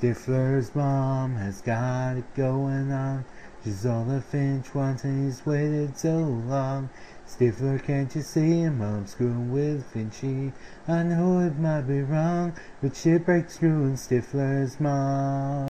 Stifler's mom has got it going on. She's all the Finch wants and he's waited so long. Stifler, can't you see him? I'm screwing with Finchy. I know it might be wrong, but she breaks through in Stifler's mom.